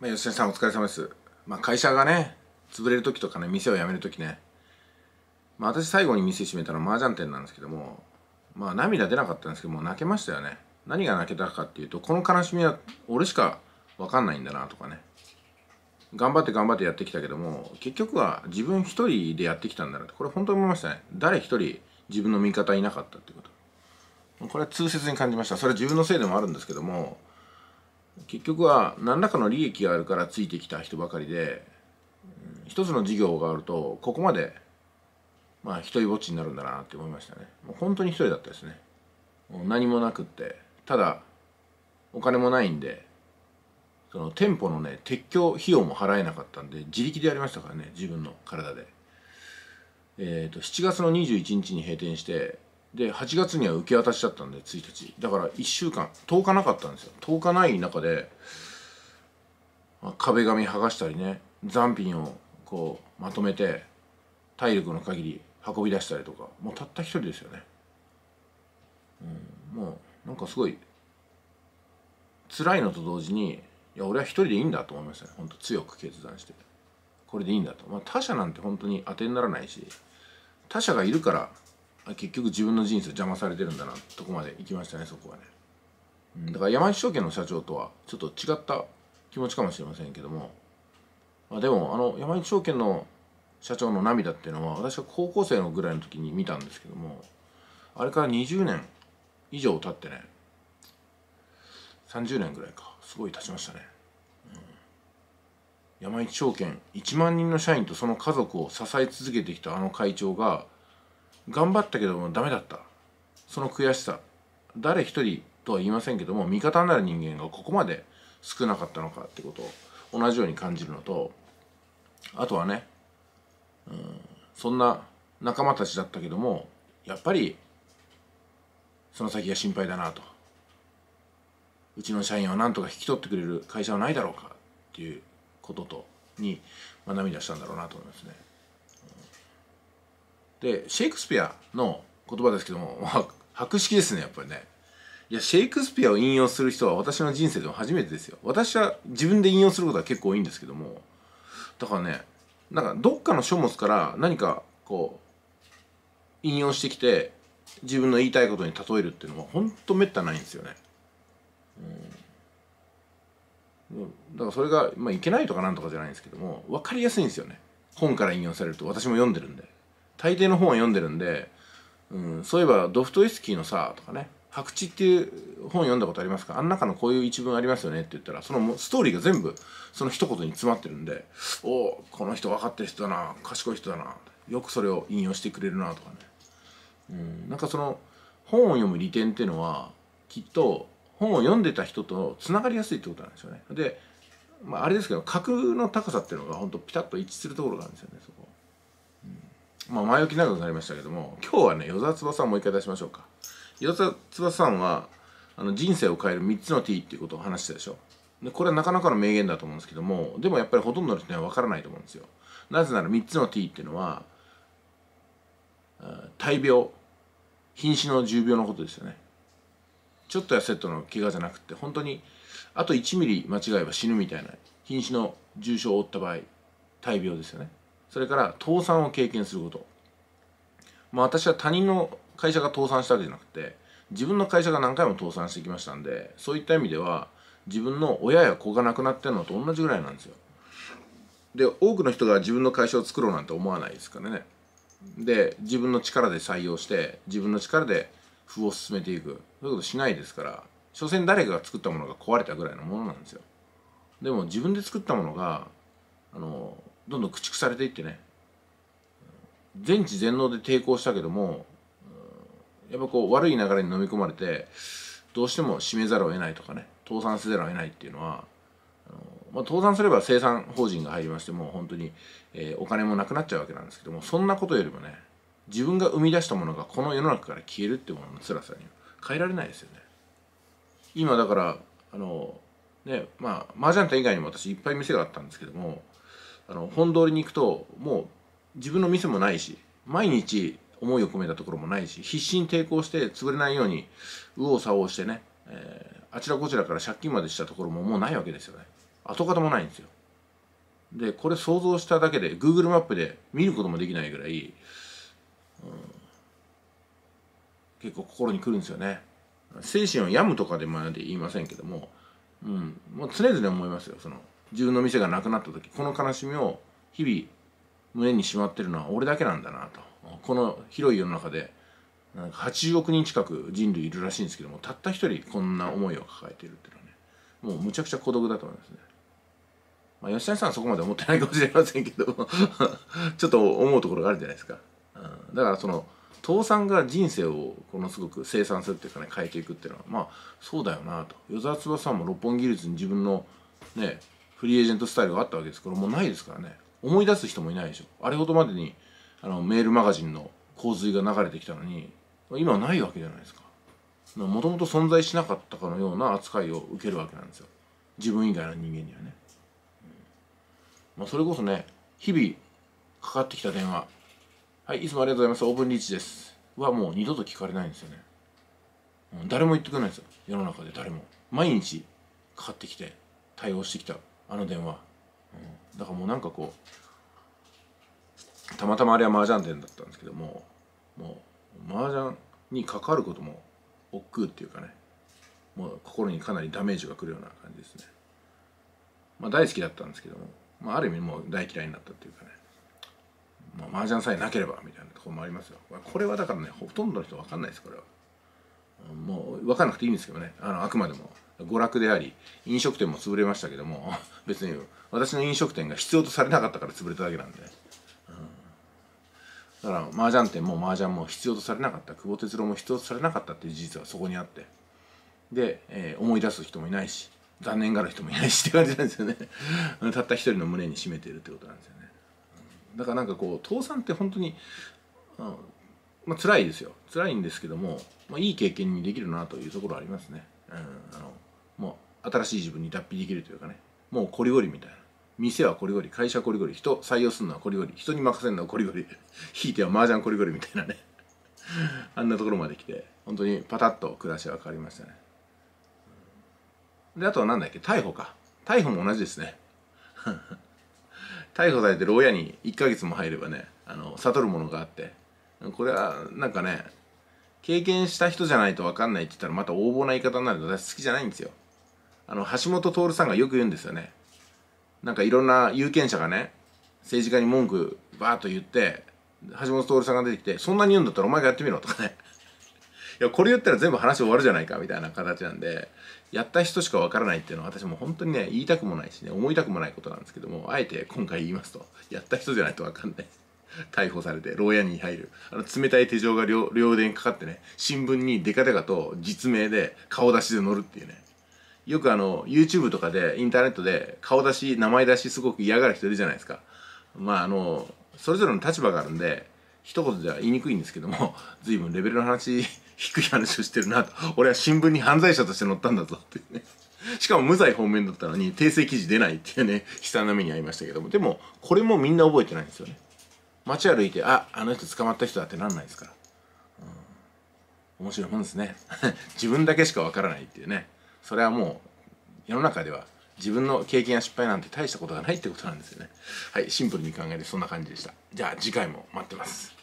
まあ、吉田さんお疲れ様です。まあ、会社がね、潰れる時とかね、店を辞める時ね、まあ、私最後に店閉めたのは麻雀店なんですけども、まあ、涙出なかったんですけども、泣けましたよね。何が泣けたかっていうと、この悲しみは俺しか分かんないんだなとかね。頑張って頑張ってやってきたけども、結局は自分一人でやってきたんだなって、これ本当に思いましたね。誰一人自分の味方いなかったっていうこと。これは痛切に感じました。それは自分のせいでもあるんですけども、結局は何らかの利益があるからついてきた人ばかりで、一つの事業があるとここまでまあ一人ぼっちになるんだなって思いましたね。もう本当に一人だったですね。もう何もなくってただお金もないんでその店舗のね撤去費用も払えなかったんで自力でやりましたからね自分の体で。えっ、と7月の21日に閉店してで8月には受け渡しだったんで1日。だから1週間。10日なかったんですよ。10日ない中で、まあ壁紙剥がしたりね残品をこうまとめて体力の限り運び出したりとかもうたった一人ですよね、うん、もうなんかすごい辛いのと同時にいや俺は一人でいいんだと思いましたね。本当強く決断して。これでいいんだと、まあ、他者なんて本当に当てにならないし他者がいるから結局自分の人生邪魔されてるんだなとこまで行きましたねそこはね、うん、だから山一証券の社長とはちょっと違った気持ちかもしれませんけども、まあ、でもあの山一証券の社長の涙っていうのは私は高校生のぐらいの時に見たんですけどもあれから20年以上経ってね30年ぐらいかすごい経ちましたね、うん、山一証券1万人の社員とその家族を支え続けてきたあの会長が頑張ったけどもダメだった。その悔しさ。誰一人とは言いませんけども味方になる人間がここまで少なかったのかってことを同じように感じるのとあとはね、うん、そんな仲間たちだったけどもやっぱりその先が心配だなと。うちの社員は何とか引き取ってくれる会社はないだろうかっていうこととに、まあ、涙したんだろうなと思いますね。でシェイクスピアの言葉ですけども、まあ、博識ですねやっぱりね。いやシェイクスピアを引用する人は私の人生でも初めてですよ。私は自分で引用することは結構多いんですけどもだからねなんかどっかの書物から何かこう引用してきて自分の言いたいことに例えるっていうのは本当めったないんですよね。うん、だからそれが、まあ、いけないとかなんとかじゃないんですけども分かりやすいんですよね本から引用されると私も読んでるんで大抵の本は読んでるんで、うん、そういえばドフトエスキーのさとかね「白痴」っていう本読んだことありますか？あん中のこういう一文ありますよねって言ったらそのストーリーが全部その一言に詰まってるんで「おおこの人分かってる人だな賢い人だな」よくそれを引用してくれるなとかね、うん、なんかその本を読む利点っていうのはきっと本を読んでた人とつながりやすいってことなんですよね。で、まあ、あれですけど格の高さっていうのが本当ピタッと一致するところがあるんですよねそこ。まあ前置き長くなりましたけども今日はね与沢翼さんもう一回出しましょうか。与沢翼さんはあの人生を変える3つの T っていうことを話したでしょ。でこれはなかなかの名言だと思うんですけどもでもやっぱりほとんどの人には分からないと思うんですよ。なぜなら3つの T っていうのは大病瀕死の重病のことですよね。ちょっとやセットの怪我じゃなくて本当にあと1ミリ間違えば死ぬみたいな瀕死の重傷を負った場合大病ですよねそれから倒産を経験すること。まあ私は他人の会社が倒産したわけじゃなくて自分の会社が何回も倒産してきましたんでそういった意味では自分の親や子が亡くなってるのと同じぐらいなんですよ。で多くの人が自分の会社を作ろうなんて思わないですからね。で自分の力で採用して自分の力で歩を進めていく。そういうことしないですから所詮誰かが作ったものが壊れたぐらいのものなんですよ。でも自分で作ったものがあのどんどん駆逐されていってね。全知全能で抵抗したけどもやっぱこう悪い流れに飲み込まれてどうしても閉めざるを得ないとかね倒産せざるを得ないっていうのはあの、まあ、倒産すれば生産法人が入りましてもう本当に、えー、お金もなくなっちゃうわけなんですけどもそんなことよりもね自分が生み出したものがこの世の中から消えるってものの辛さに変えられないですよね。今だからあのねまあ麻雀店以外にも私いっぱい店があったんですけどもあの本通りに行くともう自分の店もないし毎日思いを込めたところもないし必死に抵抗して潰れないように右往左往してね、えー、あちらこちらから借金までしたところももうないわけですよね。跡形もないんですよ。でこれ想像しただけで Google マップで見ることもできないぐらい、うん、結構心にくるんですよね。精神を病むとかでまで言いませんけども、うん、もう常々思いますよその自分の店がなくなった時この悲しみを日々胸にしまってるのは俺だけなんだなとこの広い世の中でなんか80億人近く人類いるらしいんですけどもたった一人こんな思いを抱えているっていうのはねもうむちゃくちゃ孤独だと思いますね。まあ、吉谷さんはそこまで思ってないかもしれませんけど ちょっと思うところがあるじゃないですか。うん、だからその倒産が人生をこのすごく生産するっていうかね変えていくっていうのはまあそうだよなと与沢翼さんも六本木技術に自分のねフリーエージェントスタイルがあったわけです。これもうないですからね。思い出す人もいないでしょ。あれほどまでにあのメールマガジンの洪水が流れてきたのに今はないわけじゃないですか。もともと存在しなかったかのような扱いを受けるわけなんですよ。自分以外の人間にはね、うん、まあ、それこそね日々かかってきた電話。はいいつもありがとうございます。オープンリーチです。はもう二度と聞かれないんですよね、誰も言ってくれないんですよ。世の中で誰も。毎日かかってきて対応してきた。あの電話、うん、だからもうなんかこうたまたまあれは麻雀店だったんですけどももう麻雀に関わることも億劫っていうかねもう心にかなりダメージがくるような感じですね。まあ大好きだったんですけども、まあ、ある意味もう大嫌いになったっていうかね。まあ、麻雀さえなければみたいなところもありますよ。これはだからねほとんどの人分かんないですこれは。もう分かんなくていいんですけどね。あのあくまでも娯楽であり飲食店も潰れましたけども 別に私の飲食店が必要とされなかったから潰れただけなんで、うん、だから麻雀店も麻雀も必要とされなかった。久保哲郎も必要とされなかったっていう事実はそこにあって。で、えー、思い出す人もいないし残念がる人もいないしって感じなんですよね。たった一人の胸に秘めているってことなんですよね、だからなんかこう倒産って本当に、うんまあ辛いですよ。辛いんですけども、まあ、いい経験にできるなというところありますね、うん、あのもう新しい自分に脱皮できるというかね。もうこりごりみたいな。店はこりごり会社こりごり人採用するのはこりごり人に任せるのはこりごり ひいては麻雀こりごりみたいなね。あんなところまで来て本当にパタッと暮らしは変わりましたね。であとは何だっけ逮捕か。逮捕も同じですね。逮捕されて牢屋に1ヶ月も入ればねあの悟るものがあってこれはなんかね経験した人じゃないと分かんないって言ったらまた横暴な言い方になると私好きじゃないんですよ。あの橋本徹さんがよく言うんですよね。なんかいろんな有権者がね政治家に文句バーッと言って橋本徹さんが出てきて「そんなに言うんだったらお前がやってみろ」とかね。いやこれ言ったら全部話終わるじゃないかみたいな形なんでやった人しかわからないっていうのは私も本当にね言いたくもないしね思いたくもないことなんですけどもあえて今回言いますとやった人じゃないとわかんない。逮捕されて牢屋に入る。あの冷たい手錠が両両腕にかかってね新聞にデカデカと実名で顔出しで載るっていうね。よくあの YouTube とかでインターネットで顔出し名前出しすごく嫌がる人いるじゃないですか。まああのそれぞれの立場があるんで一言では言いにくいんですけども随分レベルの話低い話をしてるなと。俺は新聞に犯罪者として載ったんだぞっていうね。しかも無罪方面だったのに訂正記事出ないっていうね悲惨な目に遭いましたけども。でもこれもみんな覚えてないんですよね。街歩いてああの人捕まった人だってなんないですか。ら、うん、面白いもんですね。自分だけしかわからないっていうね。それはもう世の中では自分の経験や失敗なんて大したことがないってことなんですよね。はいシンプルに考えてそんな感じでした。じゃあ次回も待ってます。